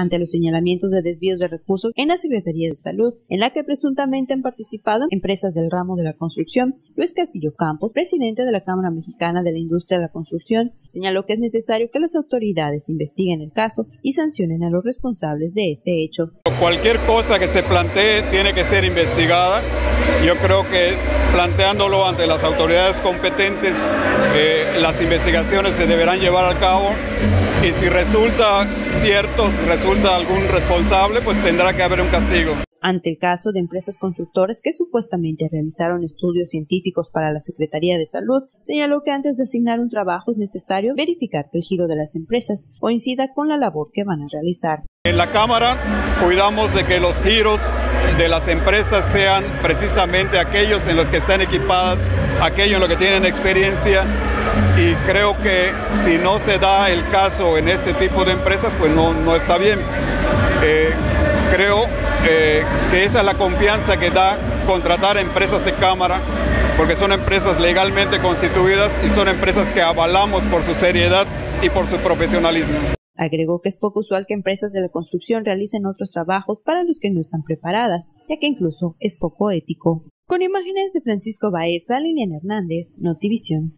ante los señalamientos de desvíos de recursos en la Secretaría de Salud, en la que presuntamente han participado empresas del ramo de la construcción. Luis Castillo Campos, presidente de la Cámara Mexicana de la Industria de la Construcción, señaló que es necesario que las autoridades investiguen el caso y sancionen a los responsables de este hecho. Cualquier cosa que se plantee tiene que ser investigada. Yo creo que planteándolo ante las autoridades competentes, eh, las investigaciones se deberán llevar a cabo y si resulta cierto, si resulta algún responsable, pues tendrá que haber un castigo. Ante el caso de empresas constructoras que supuestamente realizaron estudios científicos para la Secretaría de Salud, señaló que antes de asignar un trabajo es necesario verificar que el giro de las empresas coincida con la labor que van a realizar. En la Cámara cuidamos de que los giros de las empresas sean precisamente aquellos en los que están equipadas, aquellos en los que tienen experiencia y creo que si no se da el caso en este tipo de empresas, pues no, no está bien. Eh, creo eh, que esa es la confianza que da contratar empresas de cámara, porque son empresas legalmente constituidas y son empresas que avalamos por su seriedad y por su profesionalismo. Agregó que es poco usual que empresas de la construcción realicen otros trabajos para los que no están preparadas, ya que incluso es poco ético. Con imágenes de Francisco Baeza, Liliana Hernández, Notivisión.